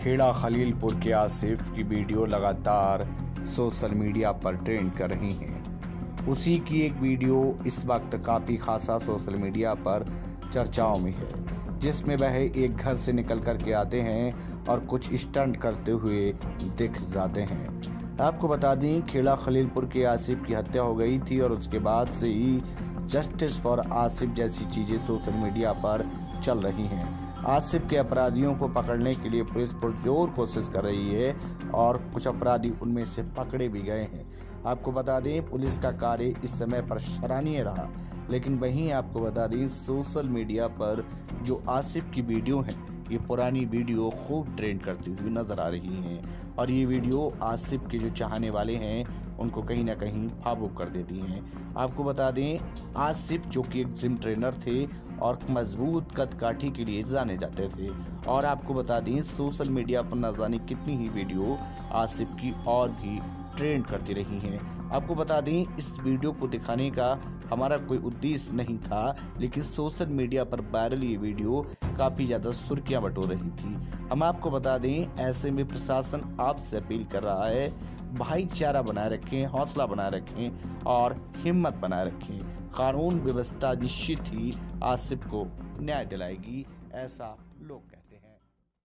खेड़ा, खलीलपुर के आसिफ की वीडियो लगातार सोशल मीडिया पर ट्रेंड कर रही हैं। उसी की एक वीडियो इस वक्त काफ़ी खासा सोशल मीडिया पर चर्चाओं में है, जिसमें वह एक घर से निकल कर के आते हैं और कुछ स्टंट करते हुए दिख जाते हैं। आपको बता दें, खेड़ा, खलीलपुर के आसिफ की हत्या हो गई थी और उसके बाद से ही जस्टिस फॉर आसिफ जैसी चीज़ें सोशल मीडिया पर चल रही हैं। आसिफ के अपराधियों को पकड़ने के लिए पुलिस पुरजोर कोशिश कर रही है और कुछ अपराधी उनमें से पकड़े भी गए हैं। आपको बता दें, पुलिस का कार्य इस समय पर सराहनीय रहा, लेकिन वहीं आपको बता दें, सोशल मीडिया पर जो आसिफ की वीडियो है, ये पुरानी वीडियो खूब ट्रेंड करती हुई नज़र आ रही हैं। और ये वीडियो आसिफ के जो चाहने वाले हैं उनको कहीं ना कहीं भावुक कर देती हैं। आपको बता दें आसिफ जो कि एक जिम ट्रेनर थे और मज़बूत कद काठी के लिए जाने जाते थे। और आपको बता दें, सोशल मीडिया पर न जाने कितनी ही वीडियो आसिफ की और भी ट्रेंड करती रही हैं। आपको बता दें, इस वीडियो को दिखाने का हमारा कोई उद्देश्य नहीं था, लेकिन सोशल मीडिया पर वायरल ये वीडियो काफ़ी ज़्यादा सुर्खियाँ बटो रही थी। हम आपको बता दें, ऐसे में प्रशासन आपसे अपील कर रहा है, भाईचारा बनाए रखें, हौसला बनाए रखें और हिम्मत बनाए रखें। कानून व्यवस्था निश्चित ही आसिफ को न्याय दिलाएगी, ऐसा लोग